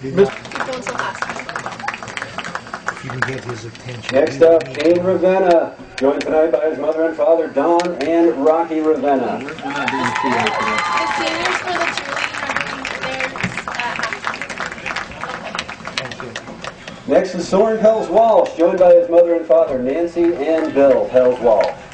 Keep going so fast. If you can get his attention. Next up, Shane Ravenna, joined tonight by his mother and father, Don and Rocky Ravenna. We're not doing the theater today. The seniors for the cheerleading are doing theirs Next is Soren Pels Walsh, joined by his mother and father, Nancy and Bill Pels Walsh.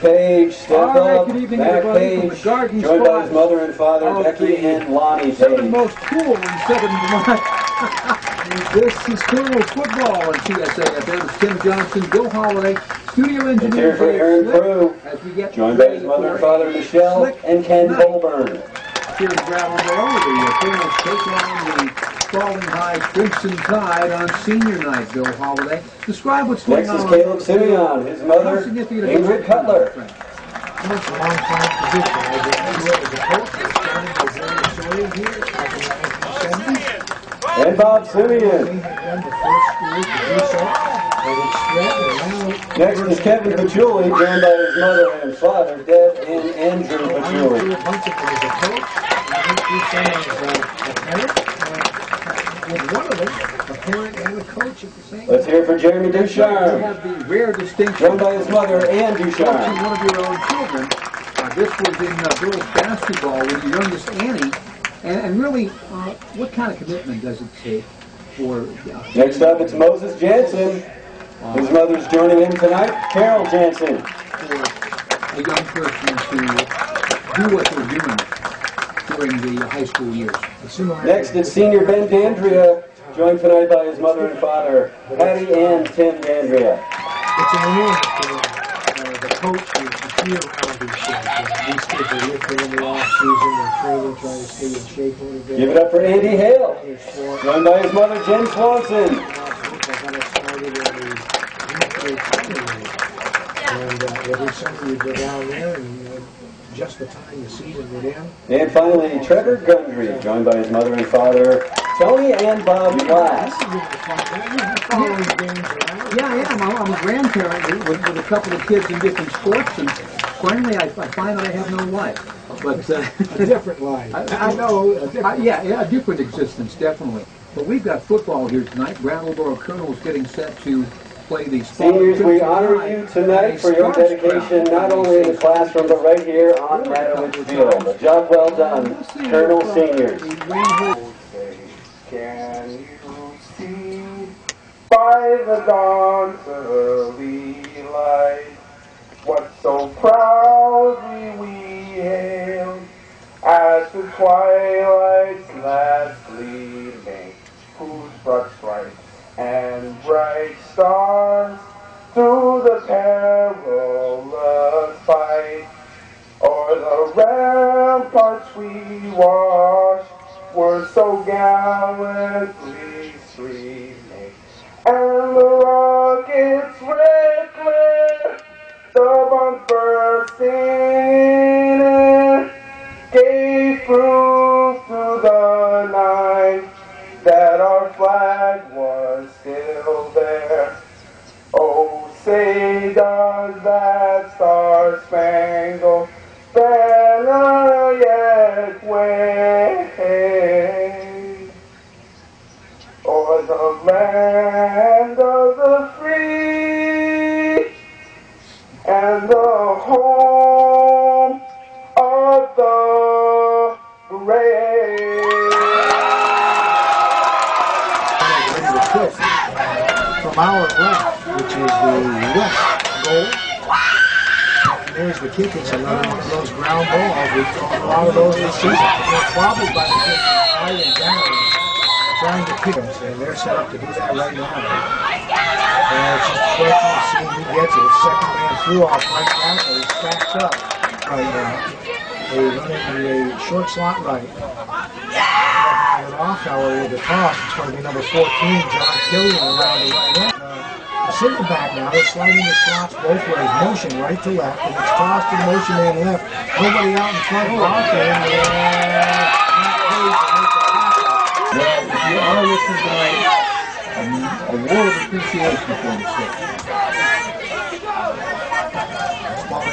Page, step right, up. evening, from Page, the Garden joined by his mother and father, of Becky and Lonnie Seven Page. most cool in Southern Vermont. this is Colonel Football on CSAFM. It's Tim Johnson, Bill Holiday, studio engineer for Aaron Slick, Prue, as we get joined by his mother and father, Michelle slick and Ken. Colburn. Here in Brattleboro, the uh, Colonels take on the Spaulding High Crimson Tide on senior night, Bill Holiday. Describe what's going Next on. is on Caleb. Simeon, his mother, significant Ingrid Cutler. friend? Well, it's a long time position. I did not as a coach. I started as a Sawyer here back in the 1970s. And Bob We Simeon. had done the first school to do so. And it spread around. Next is Kevin Patchouli, joined by his mother and father, Deb and Andrew I Patchouli. Through a bunch of them as a coach. I went through some as a, a parent. With one of them, a parent and a coach at the same time. Let's hear it for Jeremy You Ducharme, have the rare distinction joined by his mother and coaching one of your own children. Uh, this was in uh, girls basketball with your youngest Annie. And, and really, uh, what kind of commitment does it take for uh, Next up, it's Moses Jansen. His mother's joining him tonight, Carol Jansen. for a young person to do what they're doing during the high school years? Next, it's senior Ben Dandria, joined tonight by his mother and father, Patty and Tim Dandria. It's an enormous uh, the coach is to be around these kids. Uh, These kids are lifting in the off season, they're training, trying to stay in shape a little bit. Give it up for Andy Hale, There's joined by his mother, Jen Swanson. I got it started in the youth grade training league. And uh, every summer we go down there and uh, just the time the season would end. And finally, Trevor Gundry, joined by his mother and father, Tony and Bob Glass. Follow these games around. Yeah, I am. I'm, I'm a grandparent with, with a couple of kids in different sports, and finally I, I find that I have no life. But uh, A different life. I- I know, a Uh, yeah, yeah, a different existence, definitely. But we've got football here tonight. Brattleboro Colonels getting set to play the Seniors, we honor you tonight for your dedication, not only in the classroom, but right here on Natowich Field. A job well done, Colonel Seniors. The rain hole- Can you see? By the dawn's early light what so proudly we hailed as the twilight's last gleaming, whose broad stripes and bright stars we watched were so gallantly streaming, and the rockets' red glare, the bombs bursting in, gave proof through the night that our flag was still there. Oh, say does that star-spangled banner yet wave o'er the land of the free and the home of the brave? From our left, which is the west goal. The. It's another one of those ground balls. We've thrown a lot of those this season. They're by the high and down, trying to kick them. And they're set up to do that right now. And it's just a of seeing who gets it. Second man threw off right tackle. He's stacked up right uh, now. They run into a short slot right. Off, however, the toss, it's going to be number 14, John Killian around the right the silverback now, they're sliding the slots both ways, motion right to left, and it's tossed in motion man left. Nobody out in front the tackle. Well, if you are listening tonight, mean, a war of appreciation for him. So.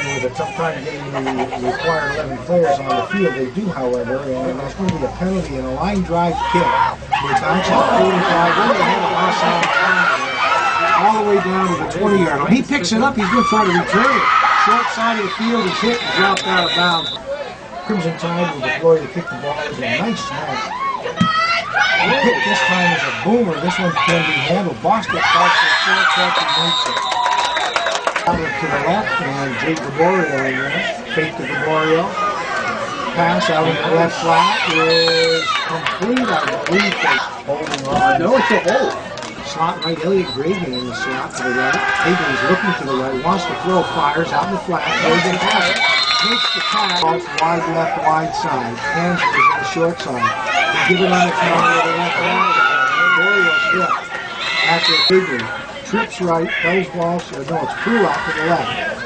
With a tough time getting the required 11 players on the field. They do, however, and that's going to be a penalty and a line drive kick. They bounce out 45, then they have a pass on all the way down to the 20 yard line. He picks it up, he's going to try to return it. Short side of the field is hit and dropped out of bounds. Crimson Tide will deploy to kick the ball. It was a nice snap. The kick this time is a boomer. This one can be handled. Boston starts the short catch and makes to the left, and Jake Gaborio there. Fake to Gaborio. Pass out in the left flat is complete, I believe. Holding on. No, it's a hole. Slot right, Elliot Graven in the slot to the right. Hagen's looking to the right, wants to throw, fires out in the flat. Graven has it. Takes the pass, wide left, wide side. Hands on the short side. They give it on the counter to the left side. Slip. After Higley. Trips right, plays ball, so no, it's out to the left.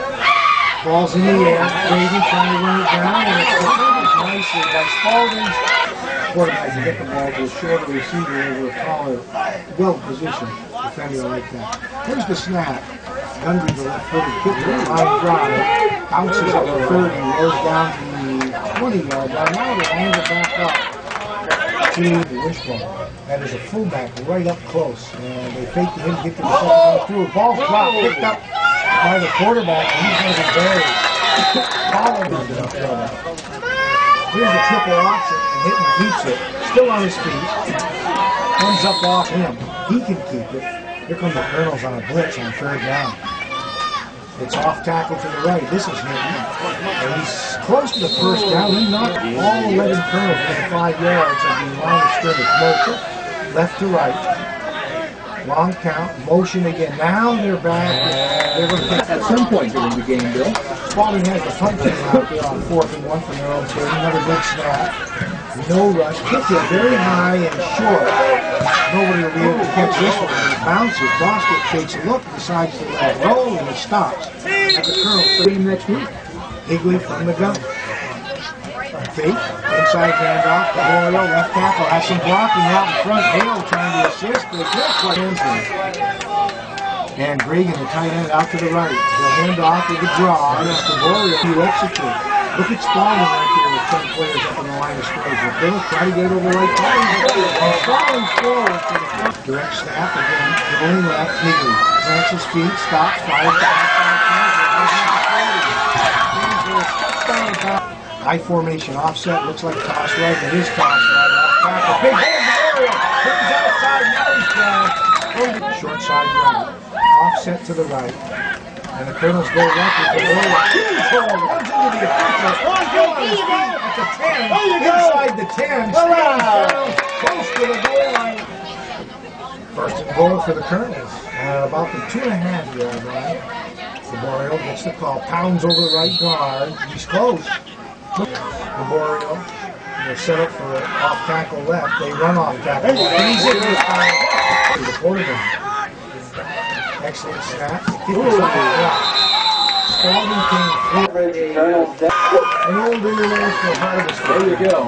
Ball's in the air, Brady trying to run it down, and it's defended nicely by Spaulding. Quarterback to get the ball to a shorter receiver over a taller, well-positioned defender like that. Here's the snap. Gundry, the left-footed kicker, line drive, bounces up to 30, rolls down to the 20-yard line. Now they angle back up to the wishbone. That is a fullback right up close. And they fake the him, get to the second one through. Ball drop, picked up by the quarterback, and he's going to be buried. Here's the triple option, and Hinton keeps it. Still on his feet. Comes up off him. He can keep it. Here come the Colonels on a blitz on third down. It's off tackle to the right. This is Hinton. And he's close to the first down. He knocked all 11 Colonels within five yards of the line of scrimmage. Motion, left to right. Long count, motion again. Now they're back. They're going to At some point during the game, Bill. Spaulding has punt team out there on fourth and one from their own 30. Another good snap. No rush. Kicked it very high and short. Nobody will be able to catch this one. Bounces. Bostic takes a look, decides to let roll, and it stops. At the Colonel Game next week. Higley from the gun. Fake, inside handoff, Gaborio, left tackle, has some blocking out in front. Hale trying to assist, but it's not quite in. And Reagan, the tight end, out to the right. They'll hand off with the draw. That's Gaborio to execute. Look at Spaulding right here with 10 players up on the line of scrimmage. But they'll try to get over the right time. And Spaulding forward to the front. Direct snap again, going left, Higley. Plants his feet, stops, fires High formation offset, looks like toss right, it is toss right. Off tackle, big hole, Mario, turns outside, now he's down. Short side right, offset to the right. And the Colonels go left with the ball. Huge runs into the goal on feet at the 10, inside the 10, stands close to the goal line. First and goal for the Colonels, at about the two and a half yard line. Gaborio gets the call, pounds over the right guard, he's close. Gaborio, they're set up for off tackle left. They run off tackle. He's in this time to the quarterback. Excellent snap. Kick is and drop. Spalding came through. Colonel down. An old international harvest. There you go.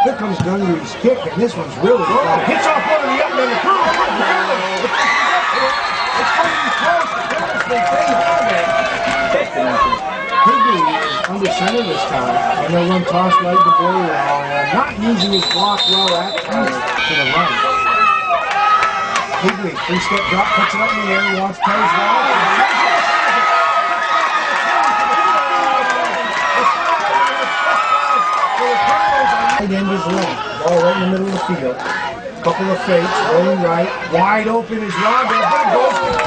Here comes Gundry's kick, and this one's really good. Hits off one of the up men. The Colonels. It's coming close. The Colonels may stay hard there. Higley is under center this time, and they'll run toss right to Boyer, and not using his block well that time to the right. Higley, three-step drop, puts it up in the air, wants plays well. Right end is left, ball right in the middle of the field. Couple of fakes, rolling right, wide open is Rondo, big goes to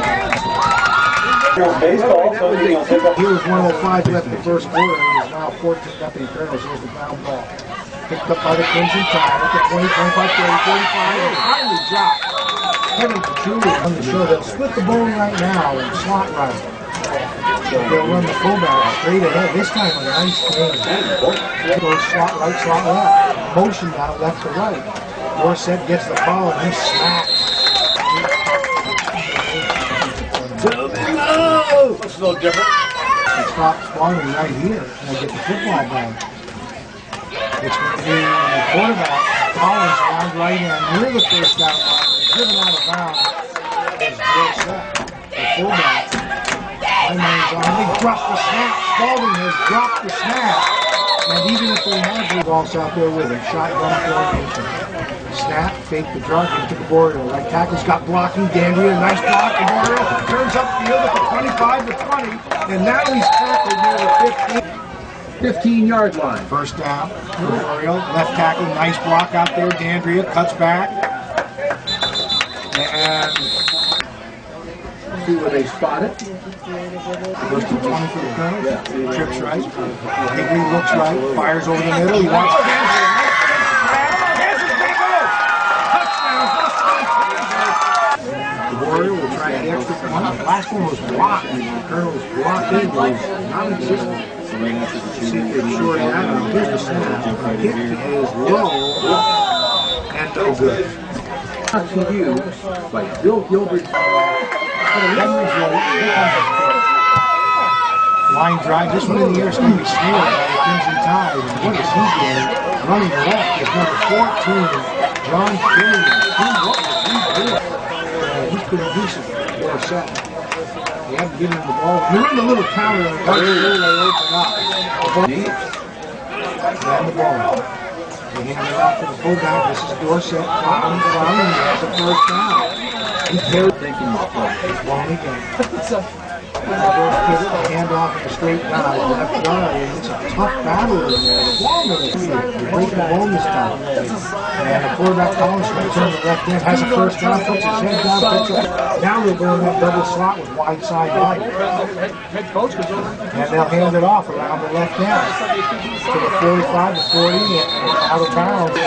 Baseball, up. Here was 105 left in the first quarter, and it's now 14 nothing Colonels. Here's the ground ball. Picked up by the Crimson Tide at the 20, 25, 30, 45, and finally dropped. Kevin Petrucci on the show. They'll split the bone right now and slot right. They'll run the fullback straight ahead. This time a nice game. Goes slot right, slot left. Motion now left to right. Dorsett gets the ball and he smacks. Looks a little different. Stop spawning right here and they get the football back. It's going to be the quarterback, Collins, around right end, near the first down line. Driven out of bounds Dorsett, the fullback. Dropped the snap. Spaulding has dropped the snap. And even if they had balls out there with him, shotgun formation. Snap, fake the drop, and took to Gaborio. Right tackle's got blocking. Dandria, nice block. Gaborio turns up field at the 25 to 20. And now he's tackled near the 15. 15 yard line. First down. Gaborio, left tackle, nice block out there. Dandria cuts back. And See where they spot it. Goes to 20 for the Colonel. Trips right. Higley looks right. Fires over the middle. He wants Kansas. Kansas big goal. Touchdown. The Warrior will try the extra point. The last one was blocked. The Colonel was blocked in. was non-existent. They short it out. Here's the snap. Hit is low and no good. Brought to you by Bill Gilbert. Line drive, this one in the air is going to be snared by the Crimson Tide. And what is he doing? Running left is number 14, John. Dude, what was he doing? Uh, he's pretty decent for a set. They haven't given him the ball. They run the little counter and right there they open up. And the ball. They hand it off to the fullback. This is Dorset. Clown, Clown, and he has the first down. He carried Thinking of play. Long again. Hand off a straight dive, left guard, it's a tough battle in there. The ball in the ball this time. And the quarterback Collins going turn the left end, has a first down, puts his head down, puts it. Now they'll go in that double slot with wide side right. And they'll hand it off around the left end to the 45 to 40 and out of bounds.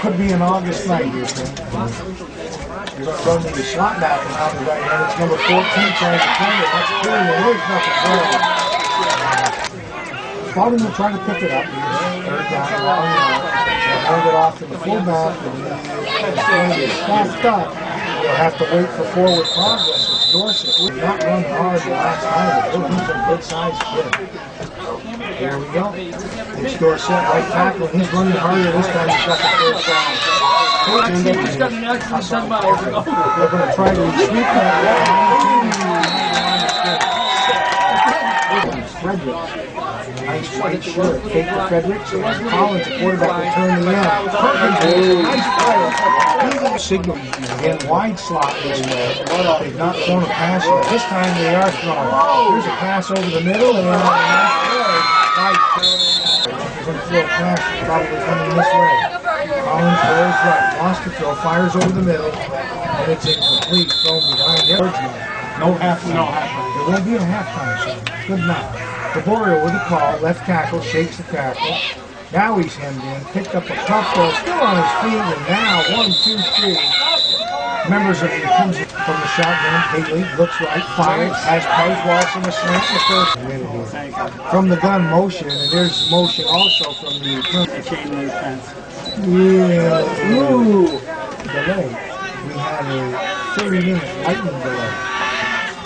Could be an August night here. You're going to run the slot back and out the right hand. It's number 14 trying to turn it. That's clear. There's nothing there. Spaulding will try to pick it up. Third down, it off to the fullback. And it's going to be stacked up. They'll have to wait for forward progress. It's Dorset. We've not run hard the last time, but they'll do some good sized kid. Here we go. It's Dorset, right tackle. He's running harder this time. He's got the first down. They're going to try to that. Fredericks. Nice white shirt. Fake Fredericks. Collins, quarterback, will turn the end. Perkins, nice play. Signal. Again, wide slot this way. They've not thrown a pass yet. This time they are throwing. Here's a pass over the middle nice to a pass probably coming this way. Collins throws right, lost fires over the middle, and it's incomplete, thrown behind him. No halftime. No halftime. There won't be a halftime show. Good enough. Gaborio with a call, left tackle, shakes the tackle. Now he's hemmed in, picked up a tough ball, still on his feet, and now one, two, three. Members of the Crimson from the shotgun, Haley looks right, fires, has Walsh in the slant, the first minute From the gun motion, and there's motion also from the Crimson. Yeah, ooh, delay. We have a 30 minute lightning delay.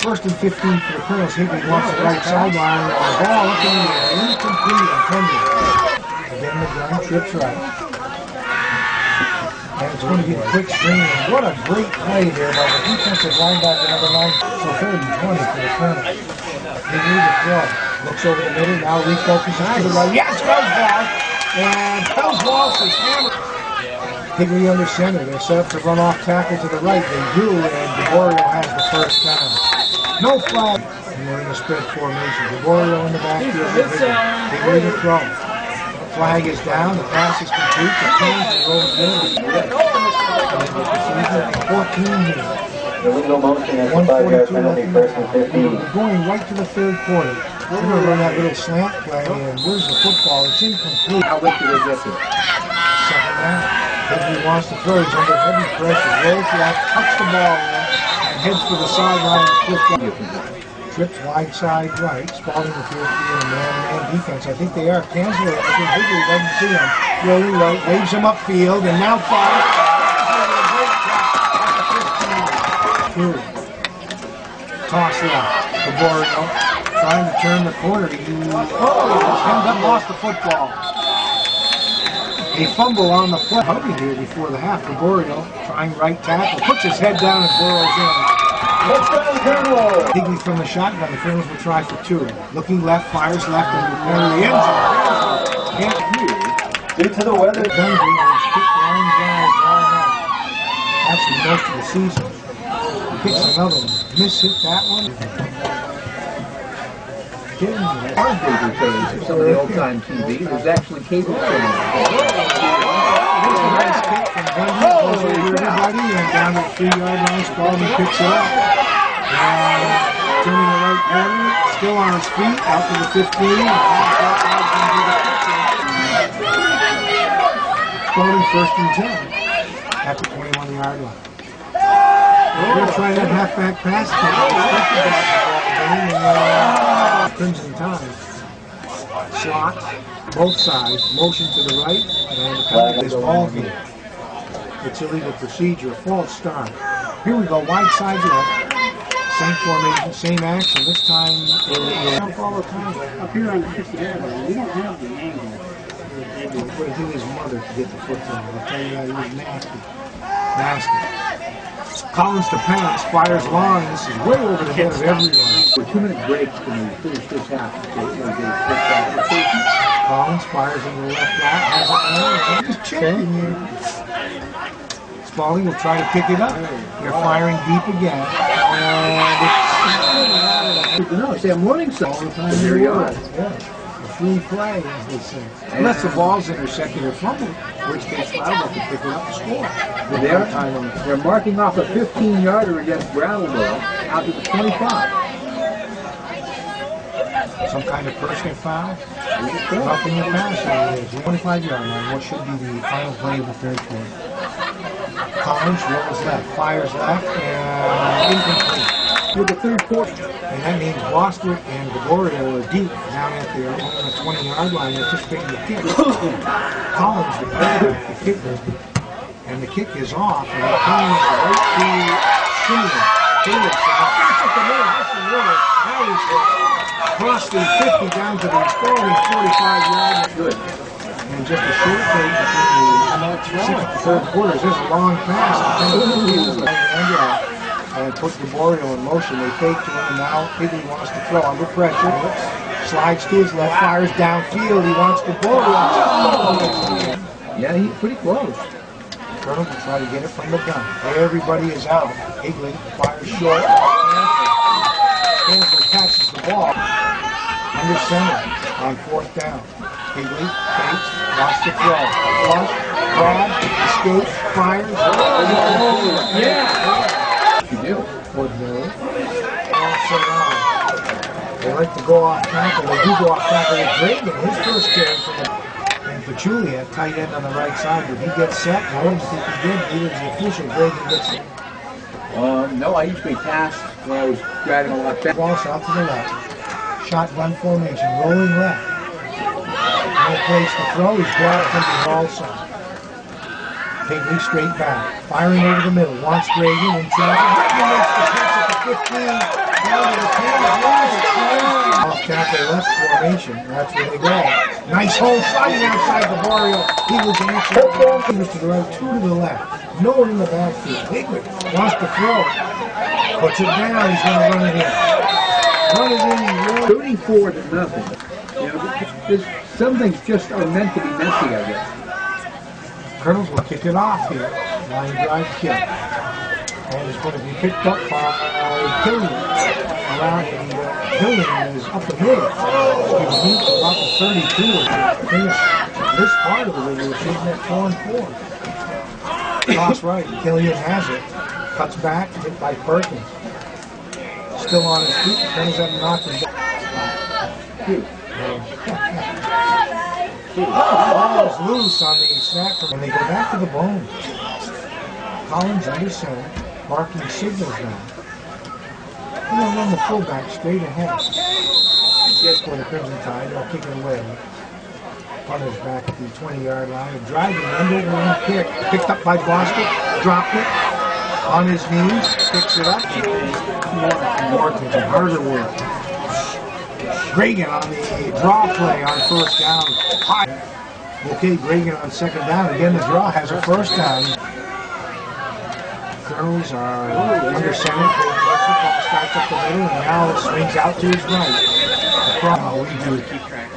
First and 15 for the Colonels. Higbee wants the right sideline. The ball up in the air, incomplete, intended. Again, the gun trips right. And it's going to be a quick screen. What a great play there by the defensive linebacker number 9. So third and 20 for the Colonels. Higbee the throw. Looks over the middle, now refocuses to the right. Yes, goes back. And Pels Walsh is hammered. Higley under center. They're set up to run off tackle to the right. They do, and Gaborio has the first down. No flag. And we're in the spread formation. Gaborio in the backfield. with Higley. Higley the throw. The flag is down. The pass is complete. The Canes is over the middle. 14 here. Illegal motion as a five-yard penalty, first and 15. We're going right to the third quarter. We're going to run that little slant play, and where's the football? It's incomplete. How late did they get there? Second down. Higbee wants to throw. He's under heavy pressure. Rolls left, tucks the ball in, and heads for the sideline. Trips right. Trips wide side right. Spaulding appears to be in a man-man defense. I think they are. Kansas, I think Higley doesn't see him. Rolling right, waves him upfield, and now fires. Toss left. Gaborio trying to turn the corner. He, oh, he's hemmed up, lost the football. A fumble on the play. Hubby here before the half. Gregorio trying right tackle. Puts his head down and burrows in. Higley from the shotgun. The Colonels will try for two. Looking left, fires left into the corner of the end zone. Can't Due to the weather, Dundee has kicked line drives all night. Actually, most of the season. Kicks another one. Miss hit that one. Our bigger days of some of the old-time TV, there's actually cable over everybody and down to the three-yard line. Picks up. Turning the right corner. Still on his feet. Out to the 15. Spaulding first and 10 at the 21-yard line. We're to that halfback pass. uh, Crimson Tide. Slot, both sides, motion to the right, and the penalty is ball game. It's illegal procedure, a false start. Here we go, wide side left. Same formation, same action. This time, it time. Up here on the 50 yard line, we don't have the angle. it in his mother to get the football. I'll tell you that, he was nasty. Nasty. Collins to pass, fires long. This is way over the head of everyone. With two minute breaks when we finish this half, that. Collins fires into the left flat, has it just checking you. Spaulding will try to pick it up. They're firing deep again. And Good to know. See, I'm learning something. it's all the time There you are. Yeah. A free play, as they say. Unless the ball's intercepted or fumbled, in which case Loudon can pick it up and score. With They're, no time on the they're marking off a 15 yarder against Brattleboro out to the 25. Some kind of personal foul. Nothing to pass it is. 25 yard line. Uh, what should be the final play of the third quarter? Collins rolls left, fires left, and incomplete. With the third quarter. And that means Boston and Gregorio are deep down at their uh, own 20 yard line anticipating the kick. Collins, the kicker, the kicker, and the kick is off, and comes right to Simeon. Taylor, so the middle, that's the water. Now he's across the 50 down to the Spaulding 45 yard. Good. And just a short between the third quarters. There's a long pass. And put Gregorio in motion. They fake to him, and now Higley wants to throw under pressure. Slides to his left, fires downfield. He wants Gregorio. Yeah, he's pretty close. Colonel will try to get it from the gun. Everybody is out. Higley fires short. Stanford catches the ball under center on fourth down. Higley fakes, wants to throw. Flush, grab, escape, fires. Yeah. You do. Ordinary. Offside on. They like to go off tackle. They do go off tackle with Draven. His first carry from the and Pachulia tight end on the right side. Did he gets set? I don't think he did. Did the official. Draven gets it. Uh, no, I usually passed when I was driving a lot back. Cross out to the left. Shotgun formation. Rolling left. No place to throw. He's blocked from the also. Higley straight back. Firing over the middle. Wants Reagan in. He makes the catch at the 15. Down to the 10. Last. Off tackle left formation. That's where they go. Nice hole sliding outside the. He was answering. Fingers to the right, two to the left. No one in the backfield. Higley wants to throw. Puts it down. He's going to run it in. 34 to nothing. You know, some things just are meant to be messy, I guess. Colonels will kick it off here. Line drive kick. And it's going to be picked up by Killian. Around the uh, Killian is up the middle. He beat about the 32 or this part of the regular season at 4 and 4. Cross right. Killian has it. Cuts back, hit by Perkins. Still on his feet. Colonels have knocked him Ball is loose on the snap, and they go back to the bone. Collins under center, marking signals now. He's gonna run the fullback straight ahead. Yes, for the Crimson Tide, they'll kick it away. Punters back at the 20-yard line, driving under end kick, picked up by Bostic, dropped it on his knees, picks it up. Morton, harder work. Reagan on the draw play on first down. High. Okay, Reagan on second down. Again, the draw has a first down. Colonels are under center. Starts up the middle and now it swings out to his right. Oh, we do.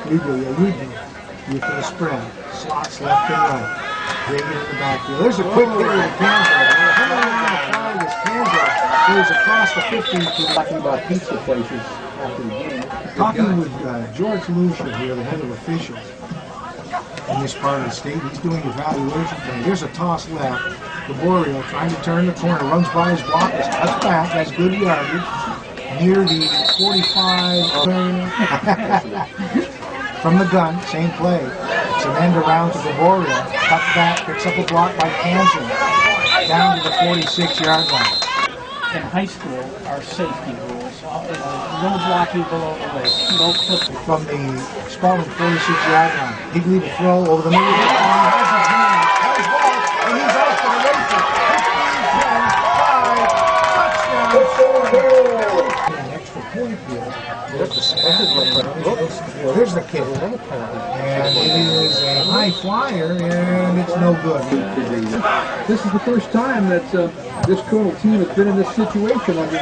We do, yeah, we do. You for the spread. Slots left and right. Reagan in the backfield. There's a quick hit with Kansas. Coming around the flag is Kansas. Goes across the 50 to Talking about pizza places after the game. Talking with uh, George Lucia here, the head of officials in this part of the state. He's doing evaluation thing. There's a toss left. Laborio trying to turn the corner, runs by his block, is touched back, has good yardage. Near the 45 area. From the gun, same play. It's an end around to Laborio. Cut back, picks up a block by Kansan. Down to the 46 yard line. In high school, our safety rules, uh, no blocking below the waist, no clipping. from the Spaulding 46 yard line. Higley to throw over the middle. of the line. Has his hand. Has ball. And he's off to the races. 15, 10, 5. Touchdown. An extra point here. There's the snap. There's the kick. And it is a high flyer, and it's no good. This is the first time that uh, this Colonel team has been in this situation under.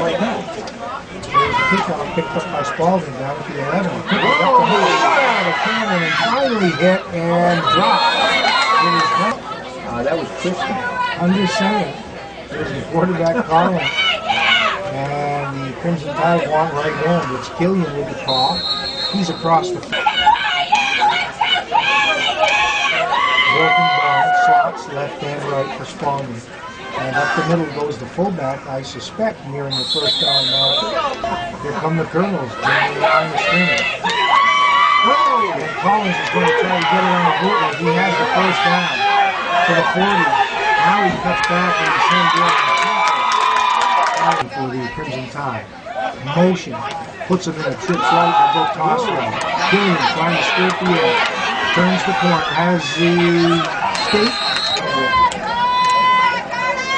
There's a kickoff picked up by Spaulding down at the 11. Picked up the shot out of cannon and finally hit and dropped. It is. Uh, that was Christian. under center. There's the quarterback calling. And the Crimson Tide want right end. It's Killian with the call. He's across the field. Broken ball, slots left and right for Spaulding. And up the middle goes the fullback, I suspect, nearing the first down now. Here come the Colonels, joining the screen. And Collins is going to try to get it on the bootleg. He has the first down to the 40. Now he cuts back and the same direction. For the Crimson Tide. Motion. Puts him in a trips right for go toss. Killian trying to skirt the edge. Turns the corner. Has the state.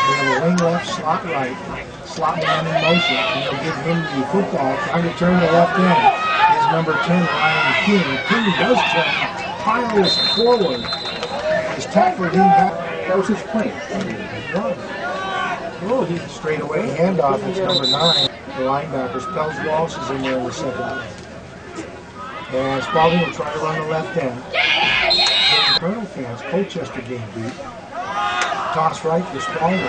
We have a wing left, slot right. Slot man in motion. And they'll give him the football. Trying to turn the left end. Is number 10, Ryan King. King does turn. Piles forward. Is tackled in back. That was his plan. Oh, he's a straightaway handoff. It's number nine. The linebacker, Spells Walsh, is in there in the second. And Spaulding will try to run the left end. The Colonel fans, Colchester game beat. Toss right for Spaulding.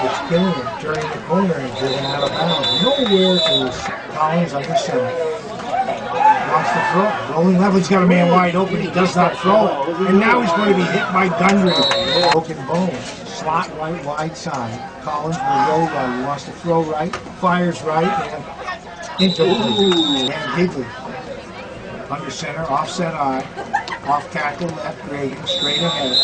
It's killing him, turning the corner and driven out of bounds. Nowhere to Collins under center. Wants to throw. Rolling he's got a man wide open. He does not throw. And now he's going to be hit by Gundry. Broken bones. Slot right, wide side. Collins will roll right. He wants to throw right. Fires right. And into And Higley. Under center, offset eye. Off tackle, left, Reagan, straight ahead.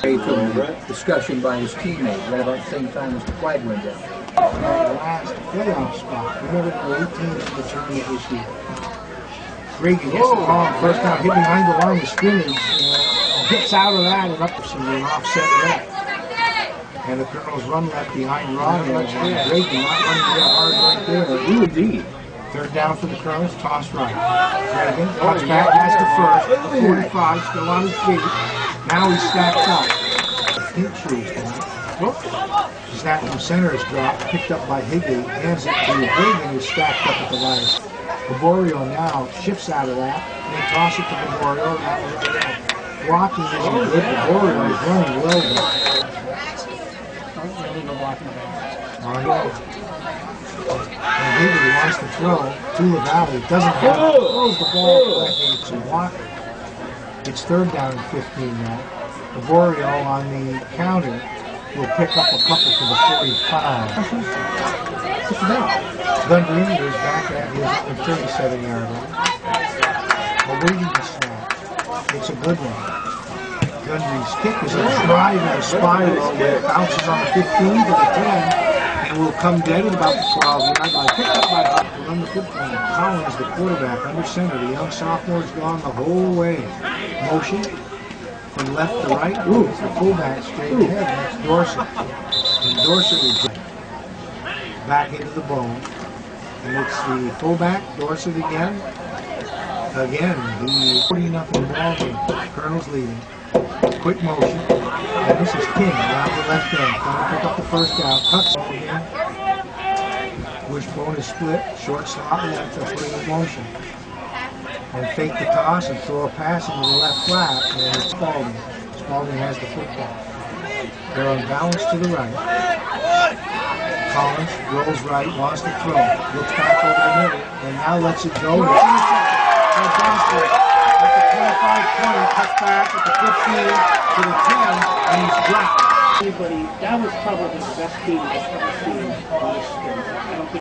From the discussion by his teammate right about the same time as the flag went down. the last playoff spot. Remember, eight teams in the tournament this year. Reagan gets the ball, first down, hit behind the line of scrimmage, gets out of that and up to some offset left. And the Colonels run left behind Rodney, and Reagan not running that hard right there. Ooh, indeed. Third down for the Colonels, toss right. Reagan cuts back, has the first, the 45, still on his feet. Now he stacks up. Shoes tonight. Snap from center is dropped, picked up by Higley, hands it to Reagan, who's stacked up at the line. Laborio now shifts out of that, and they toss it to was blocking isn't good. Laborio is running well. Don't Higley wants to throw to the valley, doesn't have it, the ball. It's third down and 15 now. Laborio on the counter will pick up a couple to the 45. Just about. Gundry is back at his 37 yard line. Awaiting the snap. It's a good one. Gundry's kick is a drive and a spiral that bounces on the 15 to the 10 and will come dead at about the 12 yard line. Picked up by Hopper on the 15. Collins, the quarterback, under center. The young sophomore's gone the whole way. Motion from left to right. Ooh, it's the fullback straight ahead. That's Dorset. And Dorset is back into the bone. And it's the fullback, Dorset again. Again, the 40 nothing ball game. Colonel's leading. Quick motion. And this is King around the left end. Trying to pick up the first down. Cuts. Wishbone is split. Short slot left. A three motion. And fake the toss and throw a pass into the left flat. And it's Spaulding. Spaulding has the football. They're on balance to the right. Collins rolls right, wants to throw, looks back over the middle, and now lets it go. Fantastic. At the 25-20, cut back at the 15 to the 10, and he's dropped. Anybody, that was probably the best team I've ever seen. on don't think